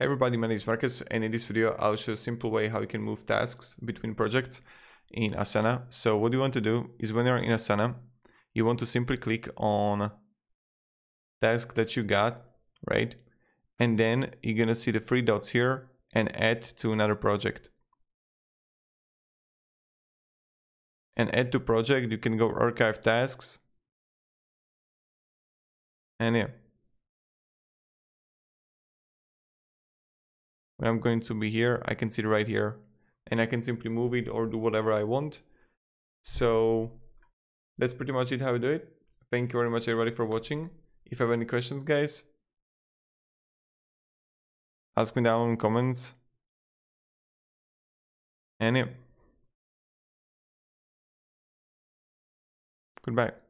Everybody, my name is Marcus and in this video I'll show a simple way how you can move tasks between projects in Asana. So what you want to do is when you're in Asana, you want to simply click on task that you got, right? And then you're gonna see the three dots here and add to another project. And add to project, you can go archive tasks. And yeah. When I'm going to be here, I can see it right here and I can simply move it or do whatever I want. So that's pretty much it how I do it. Thank you very much everybody for watching. If you have any questions guys, ask me down in comments. And yeah. Goodbye.